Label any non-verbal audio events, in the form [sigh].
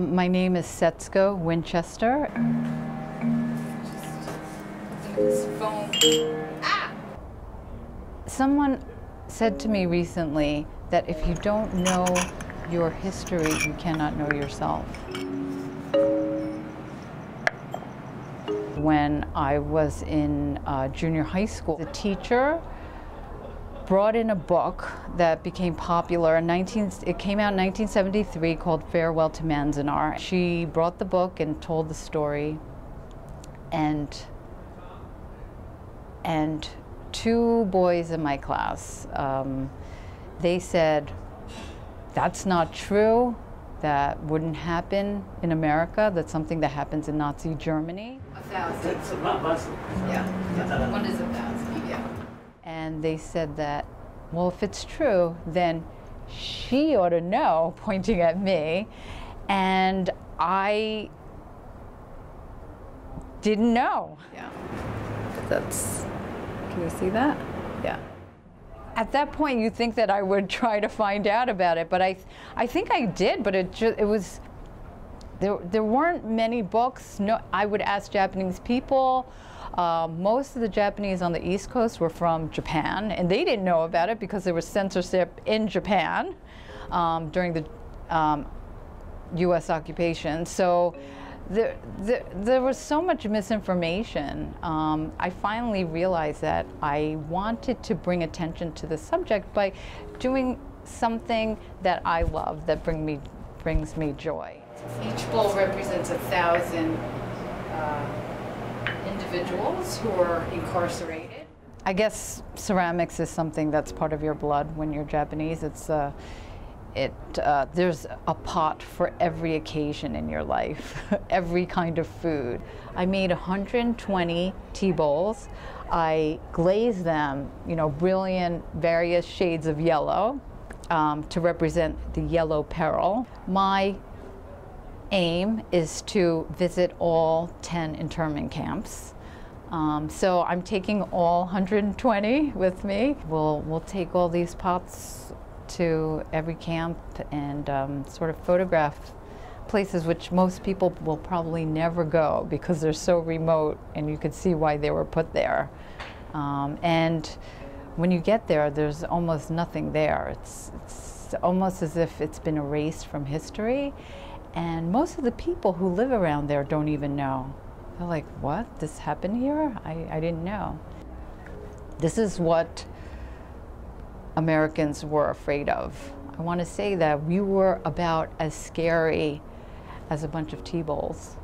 My name is Setsuko Winchester. Someone said to me recently that if you don't know your history, you cannot know yourself. When I was in uh, junior high school, the teacher brought in a book that became popular in 19 it came out in 1973 called Farewell to Manzanar. She brought the book and told the story and and two boys in my class um, they said that's not true that wouldn't happen in America that's something that happens in Nazi Germany A thousand. That's not much. Yeah. yeah. One is a thousand. And they said that, well, if it's true, then she ought to know, [laughs] pointing at me. And I didn't know. Yeah. That's. Can you see that? Yeah. At that point, you think that I would try to find out about it, but I, I think I did, but it just, it was, there, there weren't many books. No, I would ask Japanese people. Uh, most of the Japanese on the East Coast were from Japan, and they didn't know about it because there was censorship in Japan um, during the um, U.S. occupation. So there, there, there was so much misinformation. Um, I finally realized that I wanted to bring attention to the subject by doing something that I love, that bring me, brings me joy. Each bowl represents a thousand uh, individuals who are incarcerated. I guess ceramics is something that's part of your blood when you're Japanese. It's uh, it uh, there's a pot for every occasion in your life, [laughs] every kind of food. I made 120 tea bowls. I glazed them, you know, brilliant various shades of yellow um, to represent the yellow peril. My aim is to visit all 10 internment camps. Um, so I'm taking all 120 with me. We'll, we'll take all these pots to every camp and um, sort of photograph places which most people will probably never go because they're so remote and you could see why they were put there. Um, and when you get there, there's almost nothing there. It's, it's almost as if it's been erased from history. And most of the people who live around there don't even know. They're like, what? This happened here? I, I didn't know. This is what Americans were afraid of. I want to say that we were about as scary as a bunch of tea bowls.